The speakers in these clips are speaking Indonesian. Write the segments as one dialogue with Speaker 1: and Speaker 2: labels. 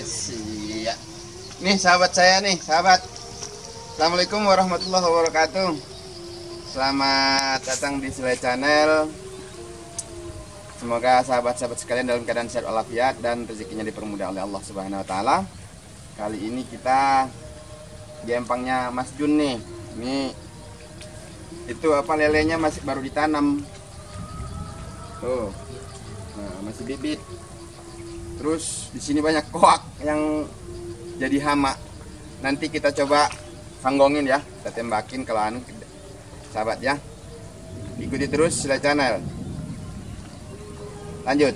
Speaker 1: Siap. Nih sahabat saya nih, sahabat. Assalamualaikum warahmatullahi wabarakatuh. Selamat datang di Sile Channel. Semoga sahabat-sahabat sekalian dalam keadaan sehat walafiat dan rezekinya dipermudah oleh Allah Subhanahu wa taala. Kali ini kita di empangnya Mas Jun nih. Ini itu apa lelenya masih baru ditanam. Tuh. Nah, masih bibit. Terus di sini banyak koak yang jadi hama. Nanti kita coba sanggongin ya, kita tembakin kalau anu sahabat ya. Ikuti terus sila channel. Lanjut.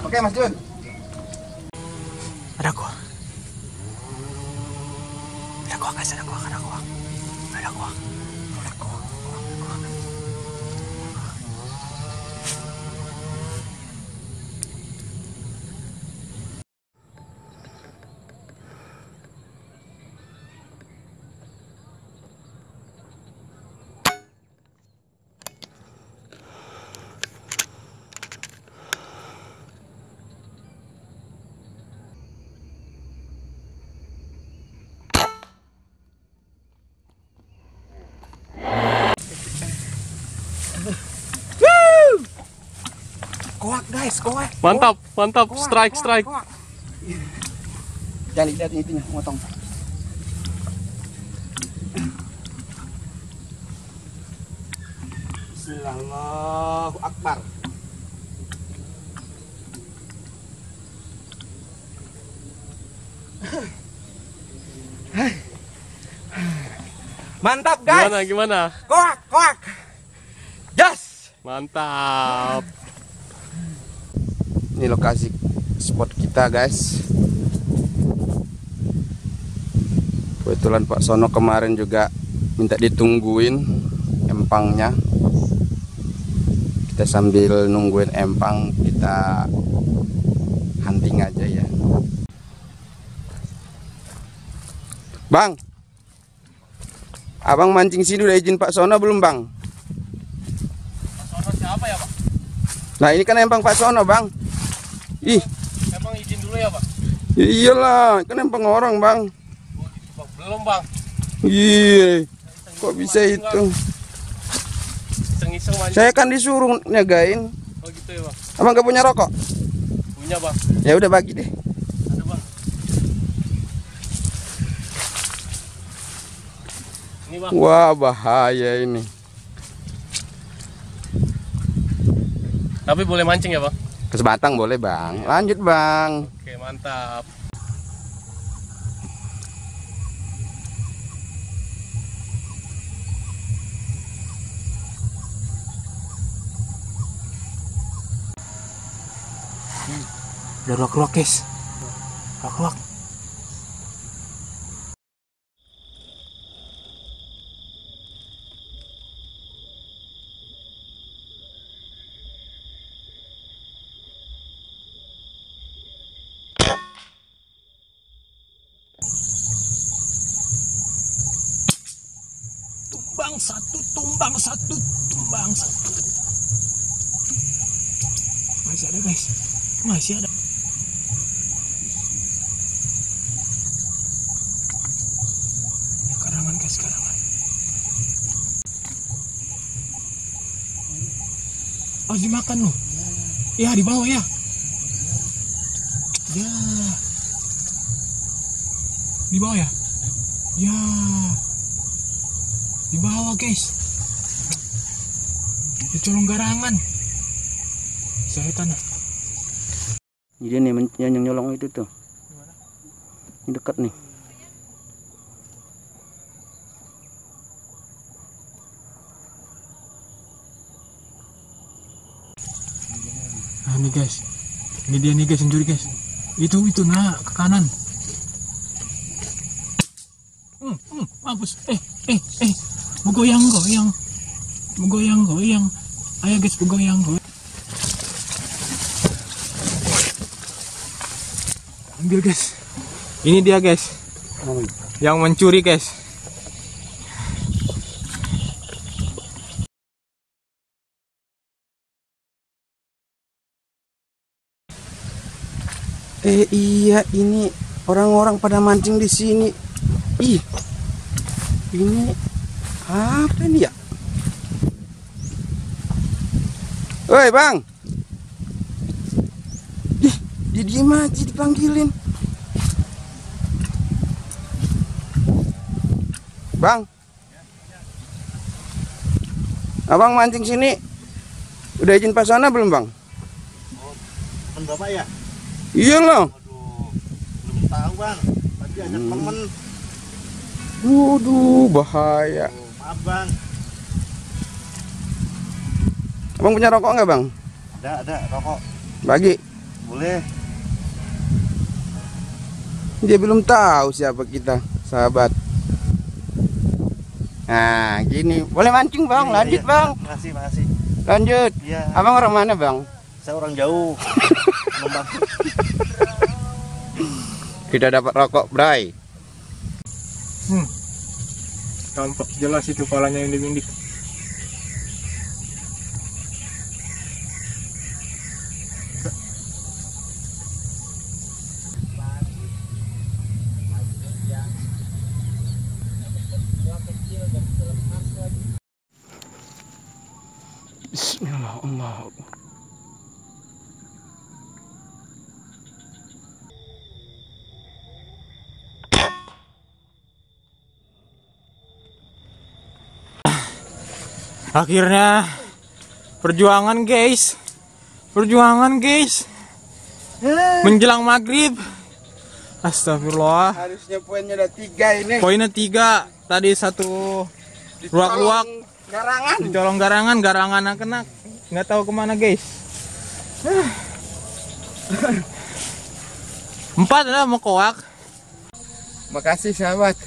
Speaker 1: Oke Mas Jun.
Speaker 2: Ada gua. Ada gua guys, ada gua, ada gua. Ada gua. Ada gua. Koak guys, koak.
Speaker 3: Mantap, mantap. Strike, strike.
Speaker 1: Jangan lihat itunya, motong. Bismillahirrahmanirrahim. Akbar. Mantap guys.
Speaker 3: Gimana, gimana?
Speaker 1: Koak, koak. Yes.
Speaker 3: Mantap.
Speaker 1: Ini lokasi spot kita guys. Kebetulan Pak Sono kemarin juga minta ditungguin empangnya. Kita sambil nungguin empang kita hunting aja ya. Bang, Abang mancing sini udah izin Pak Sono belum Bang?
Speaker 3: Sono siapa ya, Pak?
Speaker 1: Nah ini kan empang Pak Sono Bang. Ih,
Speaker 3: Emang izin dulu ya, Pak?
Speaker 1: iyalah kan empang orang Bang.
Speaker 3: Bang, belum, Bang.
Speaker 1: Iya, kok bisa itu?
Speaker 3: Iseng-iseng.
Speaker 1: Saya kan disuruh nyagain.
Speaker 3: Oh gitu ya, Bang.
Speaker 1: Abang gak punya rokok?
Speaker 3: Punya, Bang.
Speaker 1: Ya udah bagi deh.
Speaker 3: Ada, Bang. Ini, Bang.
Speaker 1: Wah bahaya ini.
Speaker 3: Tapi boleh mancing ya, Bang?
Speaker 1: Kesebatang boleh bang. Lanjut bang.
Speaker 3: Oke, mantap.
Speaker 2: Udah ruak-ruak guys. Ruak-ruak. Tumbang satu, tumbang satu, tumbang satu. Masih ada guys. Masih ada. Ya, karangan guys, karangan. Oh, dimakan loh. Ya, di bawah ya. Ya. Di bawah ya? Ya. Di bawah, guys. Di colong garangan. Saya tanah.
Speaker 1: Ini dia nih yang nyolong itu tuh. Ini dekat nih.
Speaker 2: Nah ini guys, ini dia nih guys yang curi guys. Itu itu nah ke kanan. Hmm, hmm, mampus. Eh, eh, eh, bergoyang goyang, bergoyang goyang. Ayo guys bergoyang goyang. Ambil guys. Ini dia guys, yang mencuri guys.
Speaker 1: Eh iya ini orang-orang pada mancing di sini. Ih. Ini apa ini ya? Woi, Bang. Ih, dia diem aja dipanggilin. Bang. Abang mancing sini. Udah izin pasana belum, Bang?
Speaker 4: Temen bapak ya?
Speaker 1: Iya loh.
Speaker 4: Aduh, belum tahu bang. Tadi ajak
Speaker 1: Hmm.
Speaker 4: temen.
Speaker 1: Waduh, bahaya.
Speaker 4: Oh, maaf bang.
Speaker 1: Abang punya rokok nggak, Bang?
Speaker 4: Ada, ada rokok.
Speaker 1: Bagi.
Speaker 4: Boleh.
Speaker 1: Dia belum tahu siapa kita, sahabat. Nah, gini. Boleh mancing, Bang.
Speaker 4: Iya,
Speaker 1: Lanjut,
Speaker 4: iya.
Speaker 1: Bang.
Speaker 4: Makasih, makasih.
Speaker 1: Lanjut.
Speaker 4: Iya.
Speaker 1: Abang orang mana, Bang?
Speaker 4: Saya orang jauh.
Speaker 1: Tidak dapat rokok, Bray.
Speaker 2: Tampak jelas itu palanya yang dimindik.
Speaker 1: Bismillah, Allah.
Speaker 2: Akhirnya perjuangan guys. Perjuangan guys. Menjelang maghrib. Astagfirullah.
Speaker 1: Harusnya poinnya ada tiga ini.
Speaker 2: Poinnya tiga. Tadi satu ruak-ruak.
Speaker 1: Garangan.
Speaker 2: dicolong garangan, garangan kena. Nggak tahu ke mana guys. Empat ada mau koak.
Speaker 1: Makasih sahabat.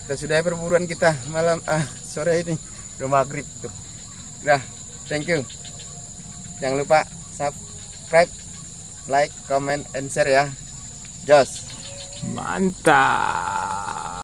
Speaker 1: Kita sudah perburuan kita malam ah sore ini. Udah maghrib tuh. Udah, thank you. Jangan lupa subscribe, like, comment, and share ya. Jos.
Speaker 2: Mantap.